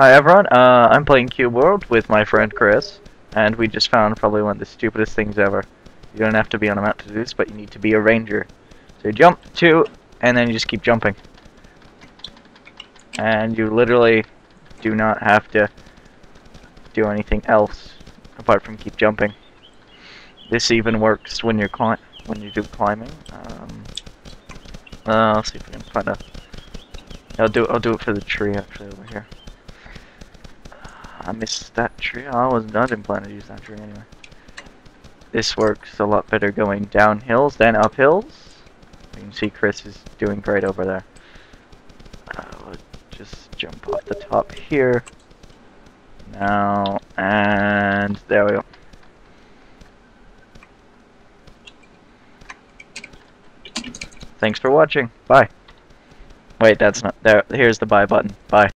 Hi everyone, uh, I'm playing Cube World with my friend Chris, and we just found probably one of the stupidest things ever. You don't have to be on a map to do this, but you need to be a ranger. So you jump, two, and then you just keep jumping. And you literally do not have to do anything else apart from keep jumping. This even works when you're cli when you do climbing. Um, uh, I'll see if I can find a. I'll do I'll do it for the tree actually over here. I missed that tree. I was didn't plan to use that tree anyway. This works a lot better going down hills than up hills. You can see Chris is doing great over there. Uh, just jump off the top here. Now, and there we go. Thanks for watching. Bye. Wait, that's not there. Here's the buy button. Bye.